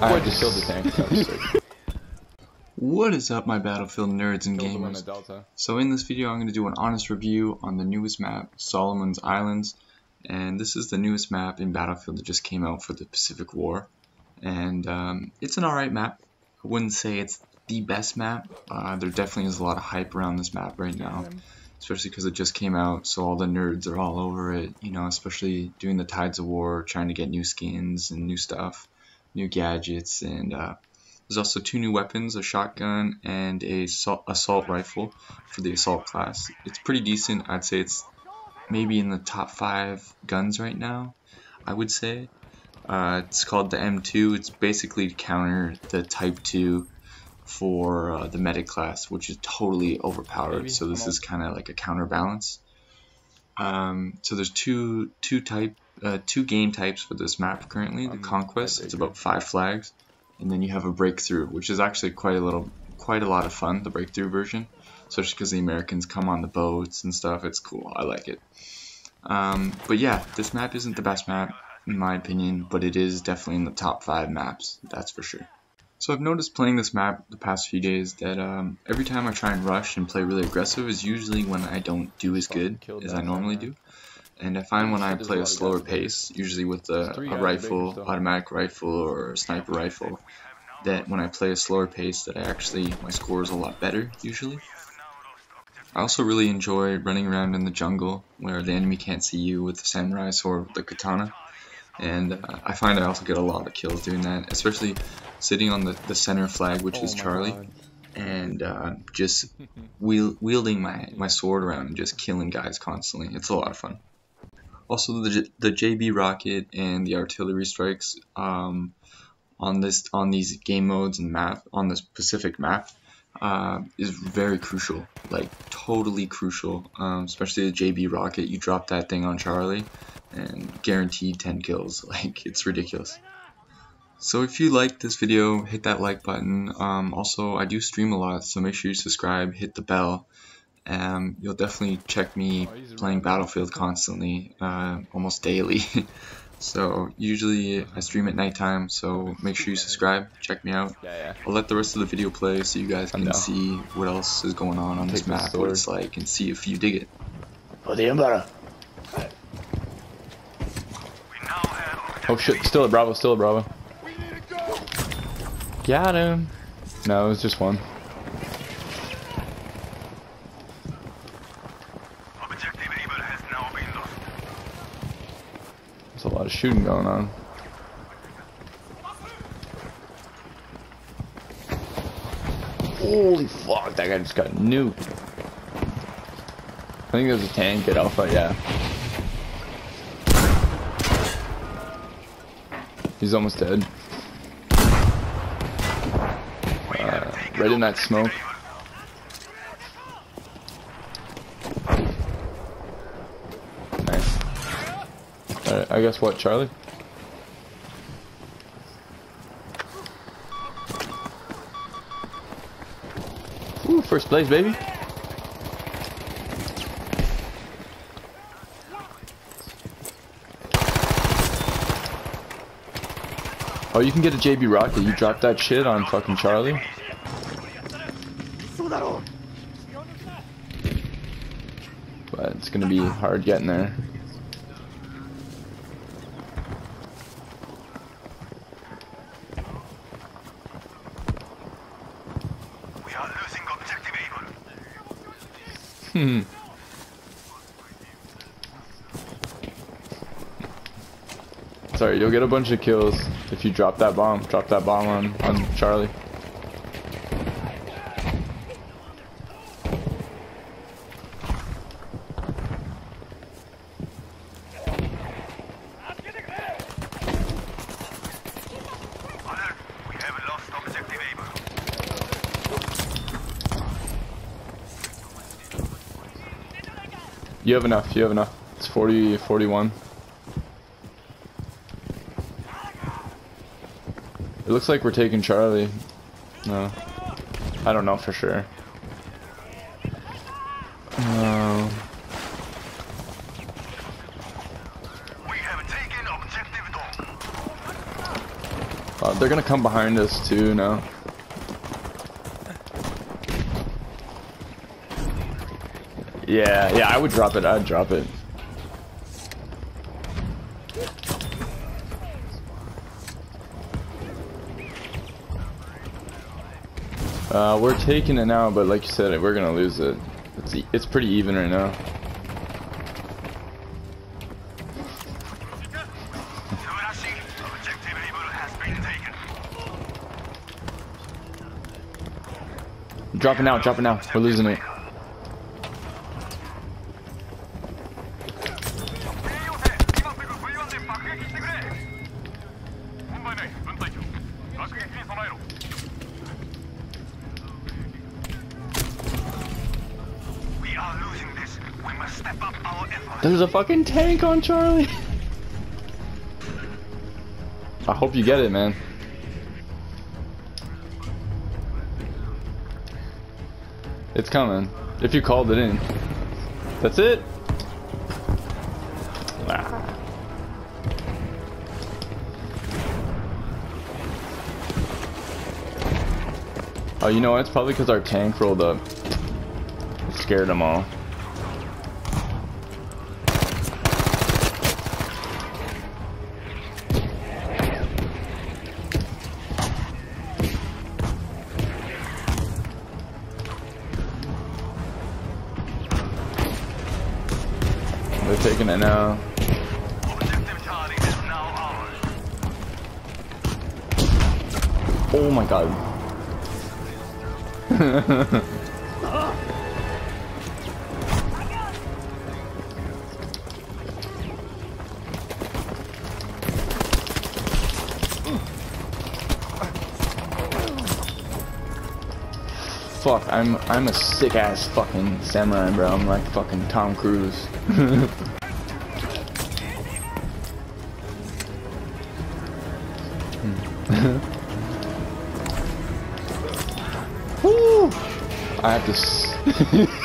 I just killed the tank. That was sick. What is up my Battlefield nerds and gamers? So in this video I'm going to do an honest review on the newest map, Solomon's Islands. And this is the newest map in Battlefield that just came out for the Pacific War. And um, it's an alright map. I wouldn't say it's the best map. Uh, there definitely is a lot of hype around this map right now. Especially because it just came out, so all the nerds are all over it. You know, especially doing the Tides of War, trying to get new skins and new stuff, new gadgets, and uh, there's also two new weapons, a shotgun and a assault, assault rifle for the assault class. It's pretty decent. I'd say it's maybe in the top five guns right now, I would say. Uh, it's called the M2. It's basically to counter the Type 2 for uh, the medic class, which is totally overpowered. Maybe. So this is kind of like a counterbalance. Um, so there's two two type uh, two game types for this map currently. The Um, Conquest, it's about five flags, and then you have a Breakthrough, which is actually quite a little quite a lot of fun. The Breakthrough version, especially because the Americans come on the boats and stuff. It's cool. I like it. Um, but yeah, this map isn't the best map in my opinion, but it is definitely in the top five maps. That's for sure. So I've noticed playing this map the past few days that um, every time I try and rush and play really aggressive is usually when I don't do as good as I normally do. And I find when I play a slower pace, usually with a, a rifle, automatic rifle, or sniper rifle, that when I play a slower pace, that I actually my score is a lot better usually. I also really enjoy running around in the jungle where the enemy can't see you with the samurai sword, with the katana, and uh, I find I also get a lot of kills doing that, especially sitting on the, the center flag, which Oh is Charlie God. and uh, just wheel, wielding my, my sword around and just killing guys constantly. It's a lot of fun. Also, the, J- the JB rocket and the artillery strikes um, on this on these game modes and map on this Pacific map uh, is very crucial, like totally crucial. Um, especially the JB rocket, you drop that thing on Charlie, and guaranteed 10 kills. Like it's ridiculous. So if you liked this video, hit that like button. Um, also, I do stream a lot, so make sure you subscribe, hit the bell. Um, you'll definitely check me Oh, playing. Battlefield constantly, uh, almost daily. so usually I stream at nighttime, so make sure you subscribe, check me out. Yeah, yeah. I'll let the rest of the video play so you guys can see what else is going on on this Take the map, what it's like, and see if you dig it. Oh shit, still at Bravo, still at Bravo. Got him. No, it was just one. There's a lot of shooting going on. Holy fuck, that guy just got nuked. I think there's a tank at Alpha, yeah. He's almost dead. Uh, right in that smoke. I guess what, Charlie? Ooh, first place, baby. Oh, you can get a JB rocket. You drop that shit on fucking Charlie. But it's gonna be hard getting there. We are losing objective Able. Hmm. Sorry, you'll get a bunch of kills if you drop that bomb. Drop that bomb on, on Charlie. You have enough, you have enough. It's 40, 41. It looks like we're taking Charlie. No. I don't know for sure. Um, uh, they're gonna come behind us too now. Yeah, yeah, I would drop it. I'd drop it. Uh, we're taking it now, but like you said, we're gonna lose it. It's it's pretty even right now. Subarashi. Objective able has been taken. Drop it now, drop it now. We're losing it. There's a fucking tank on Charlie. I hope you get it, man. It's coming. If you called it in. That's it. Ah. Oh, you know what? It's probably because our tank rolled up. It scared them all. They're taking it now. Oh my god. Fuck, I'm I'm a sick ass fucking samurai, bro. I'm like fucking Tom Cruise. Hmm. Woo! I have to. S